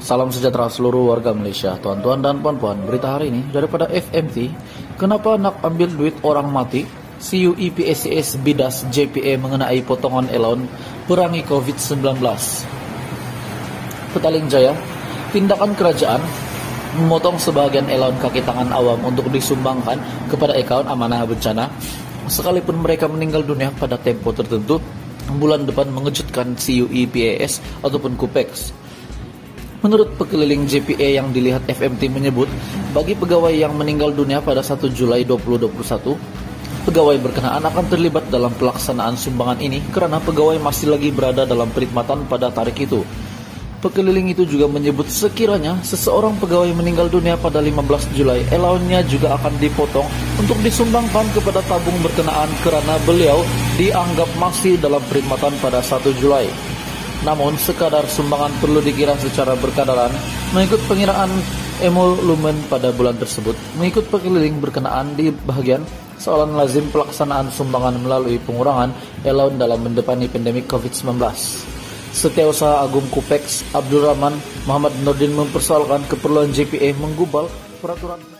Salam sejahtera seluruh warga Malaysia, tuan-tuan dan puan-puan. Berita hari ini daripada FMT, kenapa nak ambil duit orang mati? CU EPSCS Bidas JPA mengenai potongan elon perangi COVID-19. Petaling Jaya, tindakan kerajaan memotong sebagian elon kaki tangan awam untuk disumbangkan kepada akaun amanah bencana sekalipun mereka meninggal dunia pada tempo tertentu bulan depan mengejutkan CUE PAS ataupun KUPEX. Menurut pekeliling JPA yang dilihat FMT menyebut, bagi pegawai yang meninggal dunia pada 1 Julai 2021, pegawai berkenaan akan terlibat dalam pelaksanaan sumbangan ini karena pegawai masih lagi berada dalam perkhidmatan pada tarik itu. Pekeliling itu juga menyebut sekiranya seseorang pegawai meninggal dunia pada 15 Julai, allowance juga akan dipotong untuk disumbangkan kepada tabung berkenaan karena beliau dianggap masih dalam perkhidmatan pada 1 Julai. Namun, sekadar sumbangan perlu dikira secara berkadaran mengikut pengiraan emolumen pada bulan tersebut. Mengikut pekeliling berkenaan di bagian soalan lazim pelaksanaan sumbangan melalui pengurangan elaun dalam mendepani pandemik COVID-19. Setiausaha Agung Kupex Abdul Rahman Muhammad Nurdin mempersoalkan keperluan JPA menggubal peraturan